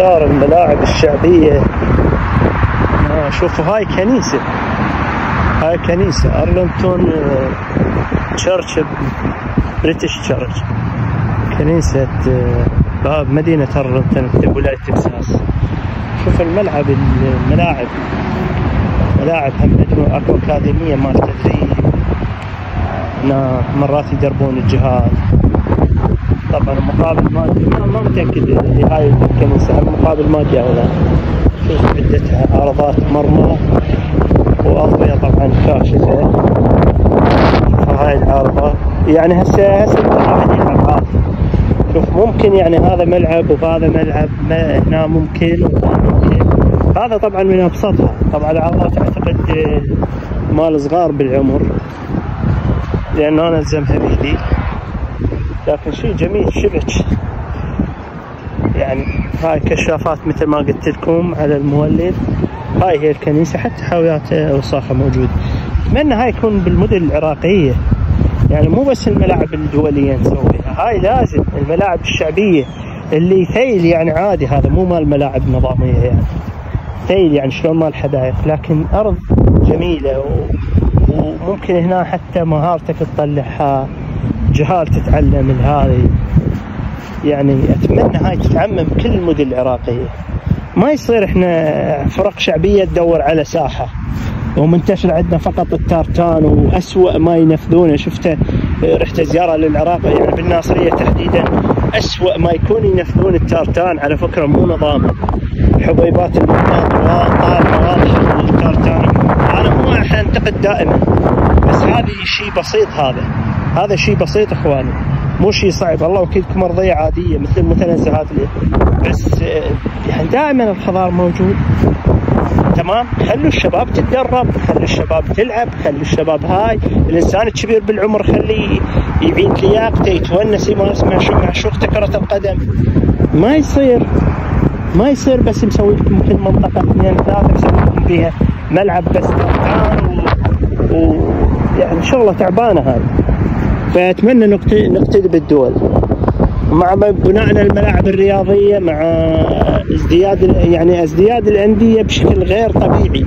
انتشار الملاعب الشعبية. آه شوفوا هاي كنيسة. هاي كنيسة أرلنتون تشرش بريتش تشرش كنيسة آه، باب مدينة أرلنتون في ولاية تكساس. شوف الملعب الملاعب. ملاعب هم أكو أكاديمية مال تدريب هنا مرات يدربون الجهاز. طبعا مقابل مادي ما, متأكد اللي هاي الكنيسه مقابل مادي أو لا شوف عدتها عرضات مرمى. وأضوية طبعا كاشفه هاي العارضه يعني هسه هسه الواحد يلعب شوف ممكن يعني هذا ملعب وهذا ملعب ما هنا ممكن ممكن. هذا طبعا من أبسطها. طبعا العضلات أعتقد مال صغار بالعمر. لأنه أنا الزمها بيدي لكن شيء جميل شبك يعني هاي كشافات مثل ما قلت لكم على المولد. هاي هي الكنيسة حتى حاويات اوساخها موجوده أتمنى هاي يكون بالمدن العراقية. يعني مو بس الملاعب الدولية نسويها هاي لازم الملاعب الشعبية. اللي ثيل يعني عادي هذا مو مال ملاعب نظامية يعني. ثيل يعني شلون مال حدائق. لكن أرض جميلة و... وممكن هنا حتى مهارتك تطلعها. جهال تتعلم هذه. يعني أتمنى هاي تتعمم كل المدن العراقية. ما يصير إحنا فرق شعبية تدور على ساحة. ومنتشر عندنا فقط التارتان وأسوأ ما ينفذونه. شفته رحت زيارة للعراق يعني بالناصرية تحديدا. أسوأ ما يكون ينفذون التارتان. على فكرة مو نظاما حبيبات طالعه واضحه التارتان أنا مو أنتقد دائما. بس هذه شيء بسيط هذا. هذا شيء بسيط إخواني. مو شيء صعب. الله وكيلكم أرضية عادية مثل المتنزهات بس يعني دائما الخضار موجود. تمام؟ خلوا الشباب تتدرب خلوا الشباب تلعب خلوا الشباب هاي. الإنسان الكبير بالعمر خليه يعيد لياقته يتونس يمارس مع شوفته كرة القدم. ما يصير. ما يصير بس مسوي لكم كل منطقة اثنين ثلاثة مسوي لكم فيها ملعب بس. ترتان و... و... يعني شغلة تعبانة هاي. فأتمنى نقتدي بالدول. مع بناء الملاعب الرياضية مع ازدياد يعني ازدياد الأندية بشكل غير طبيعي.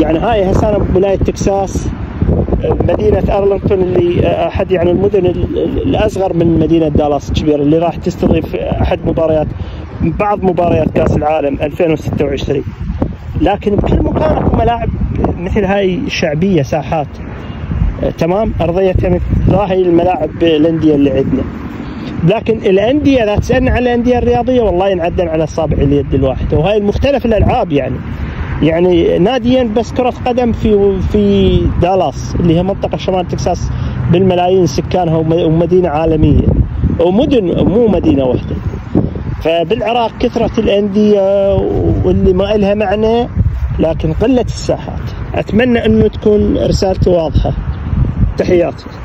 يعني هاي هسه أنا بولاية تكساس مدينة أرلنتون اللي أحد يعني المدن الأصغر من مدينة دالاس الكبيرة اللي راح تستضيف أحد مباريات بعض مباريات كأس العالم 2026 لكن بكل مكان اكو ملاعب مثل هاي الشعبية ساحات. تمام؟ أرضيتها مثل هاي الملاعب الأندية اللي عندنا. لكن الأندية اذا تسالني على الأندية الرياضية والله ينعدن على اصابع اليد الواحده وهاي المختلف الألعاب يعني. يعني نادي بس كرة قدم في في دالاس اللي هي منطقة شمال تكساس بالملايين سكانها ومدينة عالمية. ومدن مو مدينة واحدة. فبالعراق كثرة الأندية واللي ما إلها معنى لكن قلة الساحات. أتمنى أنه تكون رسالتي واضحة. تحياتي.